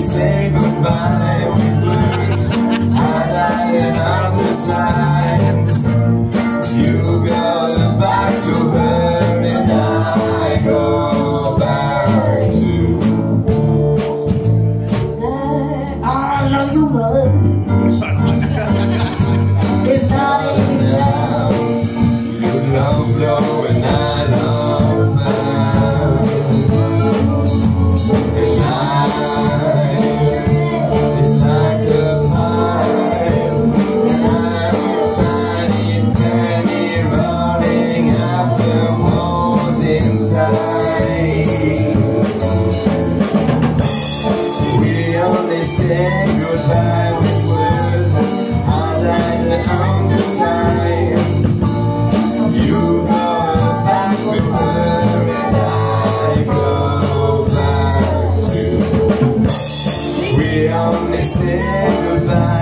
say goodbye. With words I light in other times. You got say goodbye.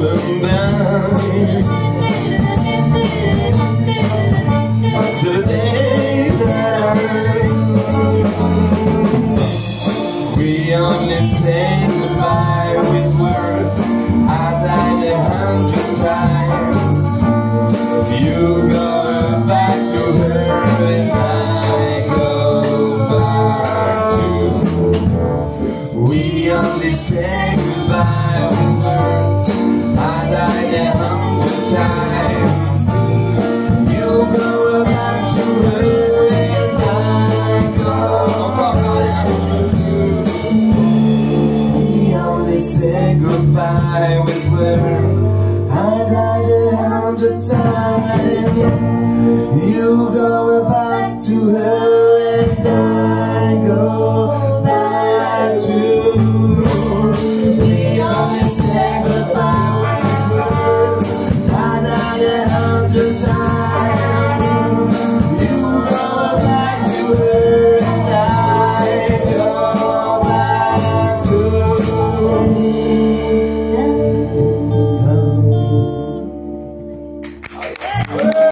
rolling down The day that We only say goodbye with words I died a hundred times You go back to her and I go back to We only say goodbye. time. You go back to her.